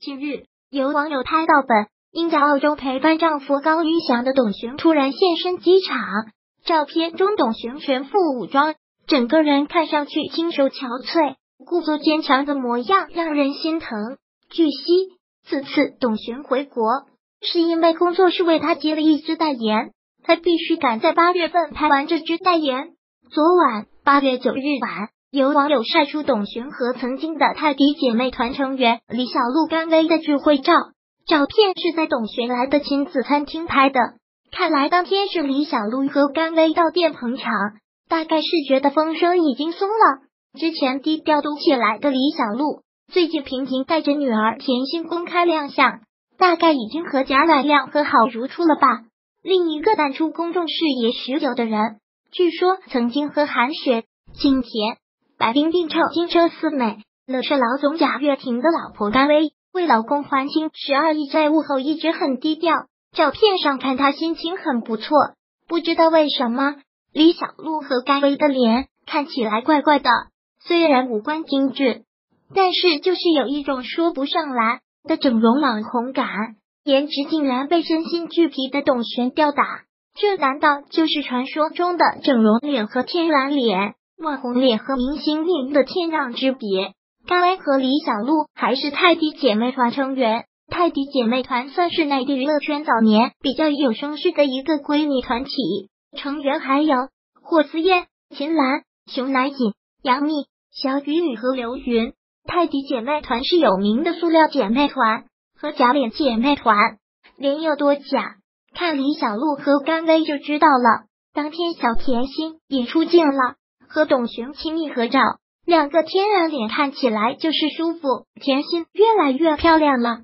近日，有网友拍到本应在澳洲陪伴丈夫高宇翔的董璇突然现身机场，照片中董璇全副武装，整个人看上去清瘦憔悴，故作坚强的模样让人心疼。据悉，此次董璇回国是因为工作室为他接了一支代言，他必须赶在八月份拍完这支代言。昨晚八月九日晚。有网友晒出董璇和曾经的泰迪姐妹团成员李小璐、甘薇的聚会照，照片是在董璇来的亲子餐厅拍的。看来当天是李小璐和甘薇到店捧场，大概是觉得风声已经松了。之前低调嘟起来的李小璐，最近频频带着女儿甜心公开亮相，大概已经和贾乃亮和好如初了吧？另一个淡出公众视野许久的人，据说曾经和韩雪、景甜。白冰冰唱金车四美，乐视老总贾跃亭的老婆甘薇为老公还清十二亿债务后一直很低调。照片上看她心情很不错，不知道为什么李小璐和甘薇的脸看起来怪怪的。虽然五官精致，但是就是有一种说不上来的整容网红感，颜值竟然被身心俱疲的董璇吊打。这难道就是传说中的整容脸和天然脸？网红脸和明星脸的天壤之别。甘薇和李小璐还是泰迪姐妹团成员，泰迪姐妹团算是内地娱乐圈早年比较有声势的一个闺蜜团体，成员还有霍思燕、秦岚、熊乃瑾、杨幂、小雨雨和刘芸。泰迪姐妹团是有名的塑料姐妹团和假脸姐妹团，脸有多假，看李小璐和甘薇就知道了。当天小甜心也出镜了。和董璇亲密合照，两个天然脸看起来就是舒服。甜心越来越漂亮了，